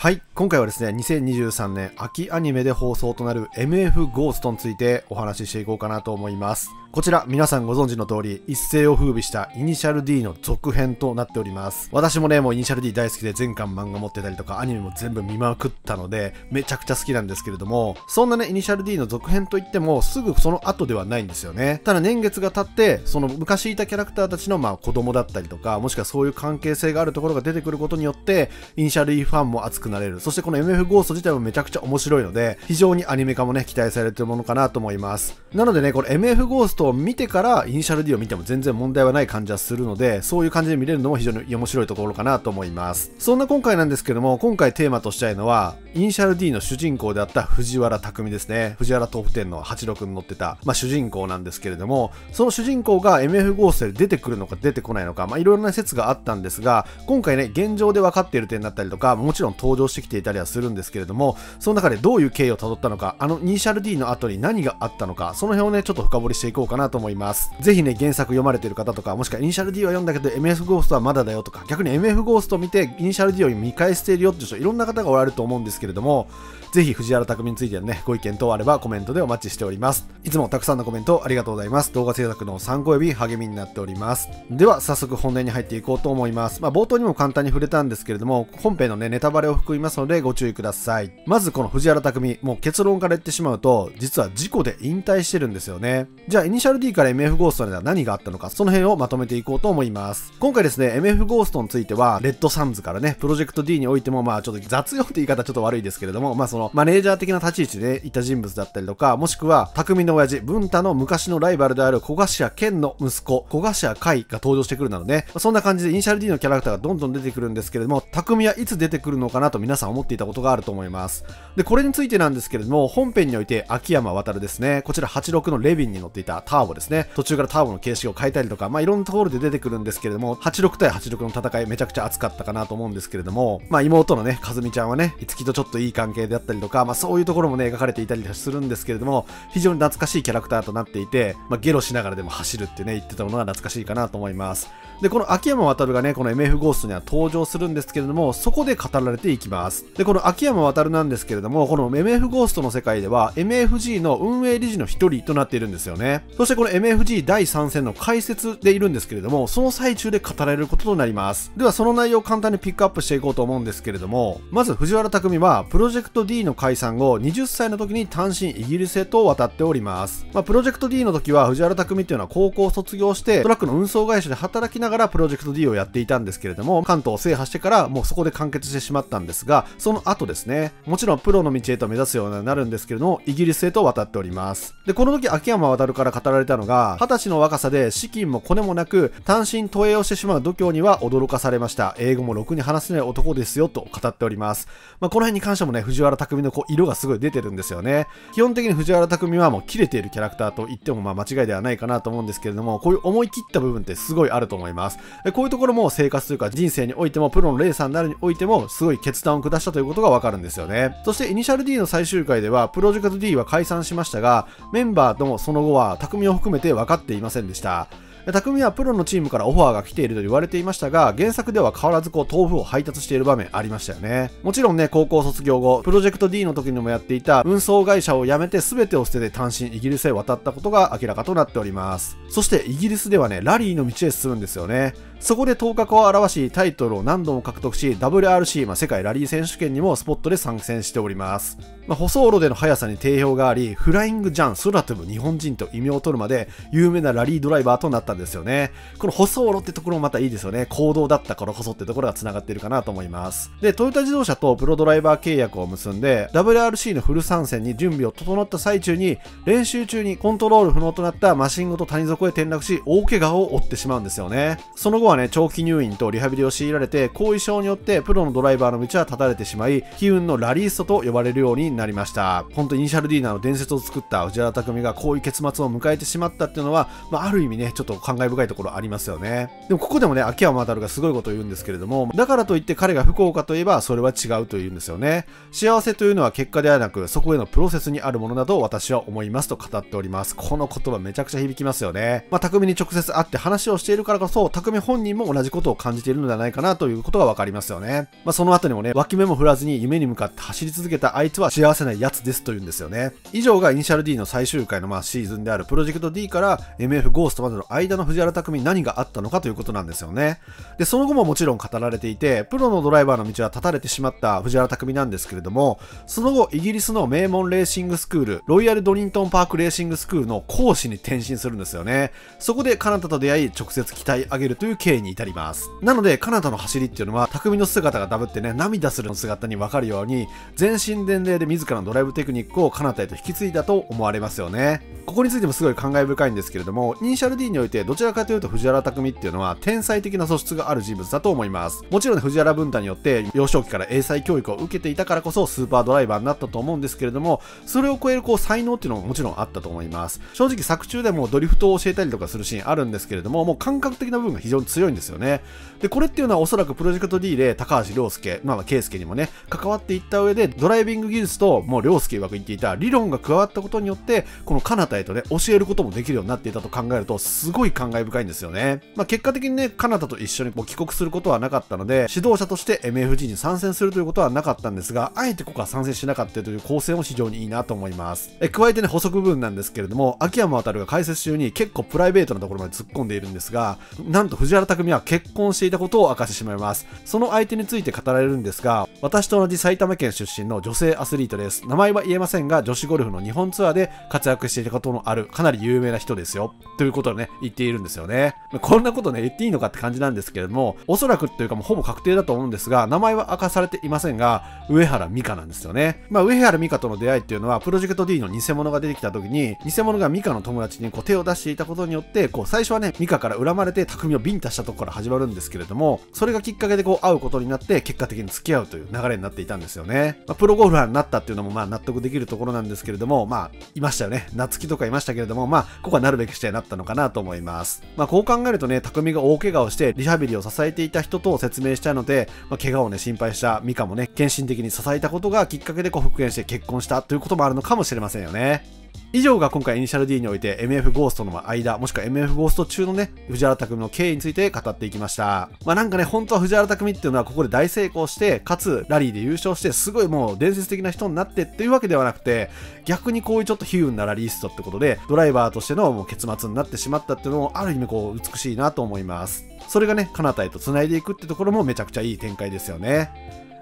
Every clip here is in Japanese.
はい。今回はですね、2023年秋アニメで放送となる MF ゴーストについてお話ししていこうかなと思います。こちら、皆さんご存知の通り、一世を風靡したイニシャル D の続編となっております。私もね、もうイニシャル D 大好きで全巻漫画持ってたりとか、アニメも全部見まくったので、めちゃくちゃ好きなんですけれども、そんなね、イニシャル D の続編といっても、すぐその後ではないんですよね。ただ年月が経って、その昔いたキャラクターたちのまあ子供だったりとか、もしくはそういう関係性があるところが出てくることによって、イニシャル D ファンも熱くなれる。そしてこの MF ゴースト自体もめちゃくちゃ面白いので、非常にアニメ化もね、期待されてるものかなと思います。なのでね、これ MF ゴーストを見てから、イニシャル D を見ても全然問題はない感じはするので、そういう感じで見れるのも非常に面白いところかなと思います。そんな今回なんですけども、今回テーマとしたいのは、イニシャル D の主人公であった藤原拓海ですね。藤原とうふ店の86に乗ってた、まあ、主人公なんですけれども、その主人公が MF ゴーストで出てくるのか出てこないのか、まあ、いろいろな説があったんですが、今回ね、現状で分かっている点だったりとか、もちろん登場してきていたりはするんですけれども、その中でどういう経緯をたどったのか、あのイニシャル D の後に何があったのか、その辺をね、ちょっと深掘りしていこうかなと思います。ぜひね、原作読まれてる方とか、もしくはイニシャル D は読んだけど MF ゴーストはまだだよとか、逆に MF ゴーストを見てイニシャル D を見返しているよっていう人、いろんな方がおられると思うんですけどれども、ぜひ藤原拓海についてのね、ご意見等あればコメントでお待ちしております。いつもたくさんのコメントありがとうございます。動画制作の参考及び励みになっております。では、早速本題に入っていこうと思います。まあ、冒頭にも簡単に触れたんですけれども、本編のね、ネタバレを含みますのでご注意ください。まずこの藤原拓海、もう結論から言ってしまうと、実は事故で引退してるんですよね。じゃあ、イニシャル D から MF ゴーストでは何があったのか、その辺をまとめていこうと思います。今回ですね、MF ゴーストについては、レッドサンズからね、プロジェクト D においても、まあちょっと雑用って言い方ちょっと悪いですけれども、まあその、マネージャー的な立ち位置でいた人物だったりとか、もしくは、匠の親父、文太の昔のライバルである小頭健の息子、小頭海が登場してくるなので、まあ、そんな感じでイニシャル D のキャラクターがどんどん出てくるんですけれども、匠はいつ出てくるのかなと皆さん思っていたことがあると思います。で、これについてなんですけれども、本編において秋山渡ですね、こちら86のレビンに乗っていたターボですね、途中からターボの形式を変えたりとか、まあいろんなところで出てくるんですけれども、86対86の戦いめちゃくちゃ熱かったかなと思うんですけれども、まあ妹のね、かずみちゃんはね、いつきとちょっといい関係であったりとか、まあそういうところもね、描かれていたりするんですけれども、非常に懐かしいキャラクターとなっていて、まあ、ゲロしながらでも走るってね、言ってたものが懐かしいかなと思います。で、この秋山渡がね、この MF ゴーストには登場するんですけれども、そこで語られていきます。で、この秋山渡なんですけれども、この MF ゴーストの世界では、MFG の運営理事の一人となっているんですよね。そしてこの MFG 第3戦の解説でいるんですけれども、その最中で語られることとなります。では、その内容を簡単にピックアップしていこうと思うんですけれども、まず藤原匠は、プロジェクト D の解散後、20歳の時に単身イギリスへと渡っております。まあ、プロジェクト D の時は、藤原匠っていうのは高校を卒業して、トラックの運送会社で働きながらプロジェクト D をやっていたんですけれども、関東を制覇してからもうそこで完結してしまったんですが、その後ですね、もちろんプロの道へと目指すようになるんですけれども、イギリスへと渡っております。で、この時秋山渡から語られたのが、20歳の若さで資金もコネもなく、単身投影をしてしまう度胸には驚かされました。英語もろくに話せない男ですよと語っております。まあ、この辺に関してもね、藤原匠のこう色がすごい出てるんですよね。基本的に藤原匠はもう切れているキャラクターと言ってもまあ間違いではないかなと思うんですけれども、こういう思い切った部分ってすごいあると思います。こういうところも生活というか人生においても、プロのレーサーになるにおいても、すごい決断を下したということがわかるんですよね。そして、イニシャル D の最終回では、プロジェクト D は解散しましたが、メンバーともその後は、匠を含めて分かっていませんでした。匠はプロのチームからオファーが来ていると言われていましたが、原作では変わらずこう豆腐を配達している場面ありましたよね。もちろんね、高校卒業後、プロジェクト D の時にもやっていた運送会社を辞めて全てを捨てて単身イギリスへ渡ったことが明らかとなっております。そしてイギリスではね、ラリーの道へ進むんですよね。そこで頭角を現し、タイトルを何度も獲得し、WRC、まあ、世界ラリー選手権にもスポットで参戦しております。まあ、舗装路での速さに定評があり、フライングジャン、空飛ぶ日本人と異名を取るまで有名なラリードライバーとなったんですよね。この舗装路ってところもまたいいですよね。行動だったからこそってところが繋がっているかなと思います。で、トヨタ自動車とプロドライバー契約を結んで、WRC のフル参戦に準備を整った最中に、練習中にコントロール不能となったマシンごと谷底へ転落し、大怪我を負ってしまうんですよね。その後はね、長期入院とリハビリを強いられて、後遺症によってプロのドライバーの道は断たれてしまい、機運のラリーストと呼ばれるようになりました。本当イニシャル D なの伝説を作った藤原匠がこういう結末を迎えてしまったっていうのは、まあ、ある意味ね、ちょっと感慨深いところありますよね。でもここでもね、秋山渡がすごいことを言うんですけれども、だからといって彼が不幸かといえば、それは違うと言うんですよね。幸せというのは結果ではなく、そこへのプロセスにあるものだと私は思いますと語っております。この言葉めちゃくちゃ響きますよね。まあ、匠に直接会って話をしているからこそ、匠本本人も同じことを感じているのではないかなということがわかりますよね。まあ、その後にもね、脇目も振らずに夢に向かって走り続けたあいつは幸せなやつですというんですよね。以上がイニシャル D の最終回のまあシーズンであるプロジェクト D から MF ゴーストまでの間の藤原匠に何があったのかということなんですよね。で、その後ももちろん語られていて、プロのドライバーの道は断たれてしまった藤原匠なんですけれども、その後イギリスの名門レーシングスクール、ロイヤルドニントンパークレーシングスクールの講師に転身するんですよね。そこでカナダと出会い、直接鍛え上げるという経緯に至ります。なので、カナダの走りっていうのは、匠の姿がダブってね、涙する姿にわかるように、全身伝令で自らのドライブテクニックをカナダへと引き継いだと思われますよね。ここについてもすごい感慨深いんですけれども、イニシャル D においてどちらかというと藤原匠っていうのは天才的な素質がある人物だと思います。もちろんね、藤原文太によって幼少期から英才教育を受けていたからこそスーパードライバーになったと思うんですけれども、それを超えるこう才能っていうのももちろんあったと思います。正直作中でもドリフトを教えたりとかするシーンあるんですけれども、もう感覚的な部分が非常に強強いんですよね。で、これっていうのはおそらくプロジェクト D で高橋良介、まあ、圭介にもね、関わっていった上で、ドライビング技術ともう良介曰く言っていた理論が加わったことによって、この彼方へとね、教えることもできるようになっていたと考えると、すごい感慨深いんですよね。まあ、結果的にね、カナダと一緒にこう帰国することはなかったので、指導者として MFG に参戦するということはなかったんですが、あえてここは参戦しなかったという構成も非常にいいなと思います。え加えてね、補足部分なんですけれども、秋山渡が解説中に結構プライベートなところまで突っ込んでいるんですが、なんと藤原匠は結婚していたことを明かしてしまいます。その相手について語られるんですが、私と同じ埼玉県出身の女性アスリートです。名前は言えませんが、女子ゴルフの日本ツアーで活躍していたことのある、かなり有名な人ですよ。ということをね、言っているんですよね。こんなことね、言っていいのかって感じなんですけれども、おそらくっていうかもうほぼ確定だと思うんですが、名前は明かされていませんが、上原美香なんですよね。まあ、上原美香との出会いっていうのは、プロジェクト D の偽物が出てきた時に、偽物が美香の友達にこう手を出していたことによって、こう最初はね、美香から恨まれて匠をビンタししたところから始まるんですけれども、それがきっかけでこう会うことになって、結果的に付き合うという流れになっていたんですよね。まあ、プロゴルファーになったっていうのもまあ納得できるところなんですけれども、まあ、いましたよね。夏希とかいましたけれども、まあ、ここはなるべくしてなったのかなと思います。まあ、こう考えるとね、匠が大怪我をしてリハビリを支えていた人と説明したので、まあ、怪我をね、心配した美香もね、献身的に支えたことがきっかけでこう復縁して結婚したということもあるのかもしれませんよね。以上が今回イニシャル D において MF ゴーストの間、もしくは MF ゴースト中のね、藤原匠の経緯について語っていきました。まあなんかね、本当は藤原匠っていうのはここで大成功して、かつラリーで優勝して、すごいもう伝説的な人になってっていうわけではなくて、逆にこういうちょっと悲運なラリーストってことで、ドライバーとしてのもう結末になってしまったっていうのも、ある意味こう美しいなと思います。それがね、彼方へと繋いでいくってところもめちゃくちゃいい展開ですよね。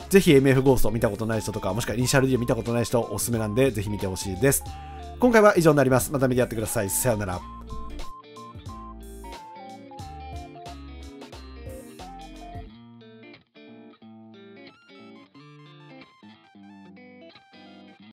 ぜひ MF ゴースト見たことない人とか、もしくはイニシャル D を見たことない人おすすめなんで、ぜひ見てほしいです。今回は以上になります。また見てやってください。さようなら。